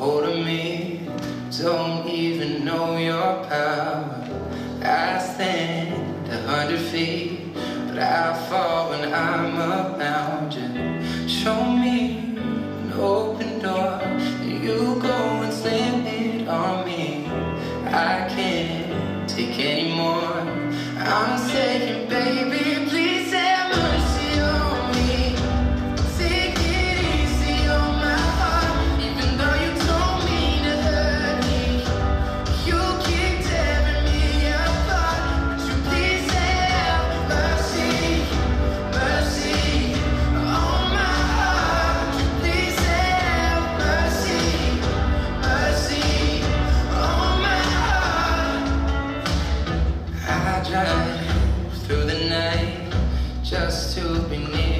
hold of me. Don't even know your power. I stand a hundred feet, but I fall when I'm around you. Show me an open door, and you go and slam it on me. I can't take anymore. I'm saying, baby, drive through the night just to be near